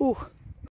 Ooh.